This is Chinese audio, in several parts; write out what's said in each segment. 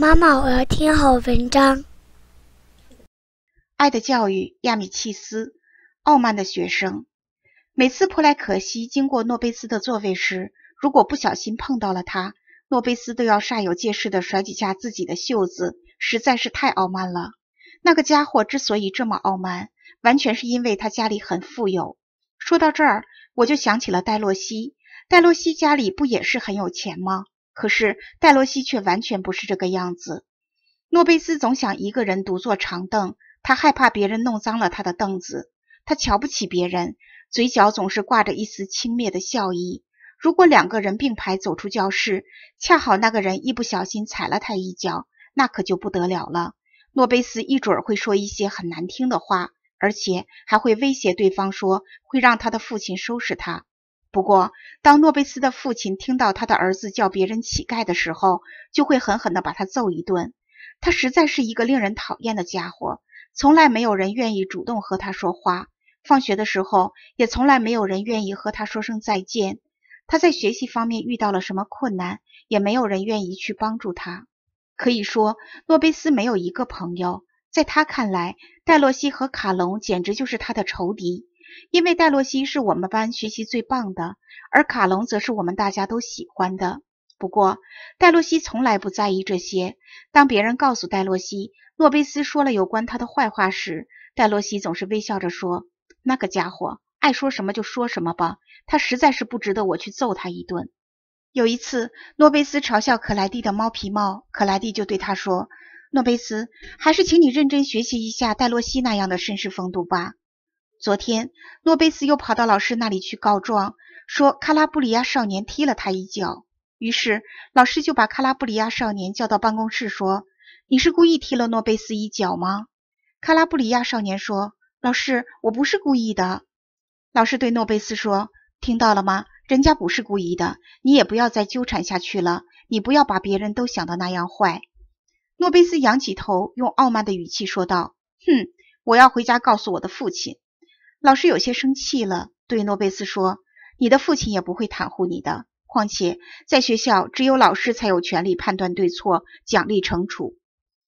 妈妈，我要听好文章。爱的教育，亚米契斯，傲慢的学生。每次普莱可西经过诺贝斯的座位时，如果不小心碰到了他，诺贝斯都要煞有介事地甩几下自己的袖子，实在是太傲慢了。那个家伙之所以这么傲慢，完全是因为他家里很富有。说到这儿，我就想起了戴洛西。戴洛西家里不也是很有钱吗？可是戴洛西却完全不是这个样子。诺贝斯总想一个人独坐长凳，他害怕别人弄脏了他的凳子。他瞧不起别人，嘴角总是挂着一丝轻蔑的笑意。如果两个人并排走出教室，恰好那个人一不小心踩了他一脚，那可就不得了了。诺贝斯一准儿会说一些很难听的话，而且还会威胁对方说会让他的父亲收拾他。不过，当诺贝斯的父亲听到他的儿子叫别人乞丐的时候，就会狠狠地把他揍一顿。他实在是一个令人讨厌的家伙，从来没有人愿意主动和他说话。放学的时候，也从来没有人愿意和他说声再见。他在学习方面遇到了什么困难，也没有人愿意去帮助他。可以说，诺贝斯没有一个朋友。在他看来，戴洛西和卡隆简直就是他的仇敌。因为戴洛西是我们班学习最棒的，而卡隆则是我们大家都喜欢的。不过，戴洛西从来不在意这些。当别人告诉戴洛西诺贝斯说了有关他的坏话时，戴洛西总是微笑着说：“那个家伙爱说什么就说什么吧，他实在是不值得我去揍他一顿。”有一次，诺贝斯嘲笑克莱蒂的猫皮帽，克莱蒂就对他说：“诺贝斯，还是请你认真学习一下戴洛西那样的绅士风度吧。”昨天，诺贝斯又跑到老师那里去告状，说卡拉布里亚少年踢了他一脚。于是，老师就把卡拉布里亚少年叫到办公室，说：“你是故意踢了诺贝斯一脚吗？”卡拉布里亚少年说：“老师，我不是故意的。”老师对诺贝斯说：“听到了吗？人家不是故意的，你也不要再纠缠下去了。你不要把别人都想的那样坏。”诺贝斯仰起头，用傲慢的语气说道：“哼，我要回家告诉我的父亲。”老师有些生气了，对诺贝斯说：“你的父亲也不会袒护你的。况且，在学校只有老师才有权利判断对错、奖励惩处。”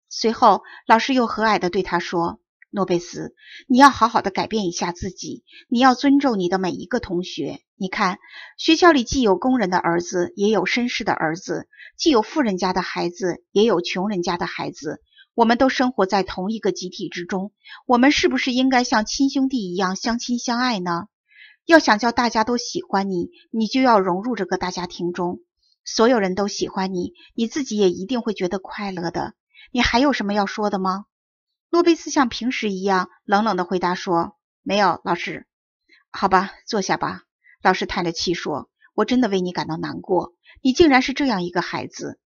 随后，老师又和蔼地对他说：“诺贝斯，你要好好的改变一下自己，你要尊重你的每一个同学。你看，学校里既有工人的儿子，也有绅士的儿子；既有富人家的孩子，也有穷人家的孩子。”我们都生活在同一个集体之中，我们是不是应该像亲兄弟一样相亲相爱呢？要想叫大家都喜欢你，你就要融入这个大家庭中。所有人都喜欢你，你自己也一定会觉得快乐的。你还有什么要说的吗？诺贝斯像平时一样冷冷的回答说：“没有，老师。”好吧，坐下吧。老师叹着气说：“我真的为你感到难过，你竟然是这样一个孩子。”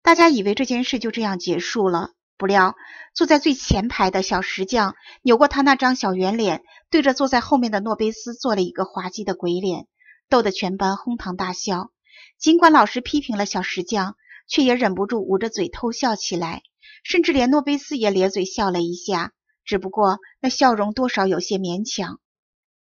大家以为这件事就这样结束了。不料，坐在最前排的小石匠扭过他那张小圆脸，对着坐在后面的诺贝斯做了一个滑稽的鬼脸，逗得全班哄堂大笑。尽管老师批评了小石匠，却也忍不住捂着嘴偷笑起来，甚至连诺贝斯也咧嘴笑了一下，只不过那笑容多少有些勉强。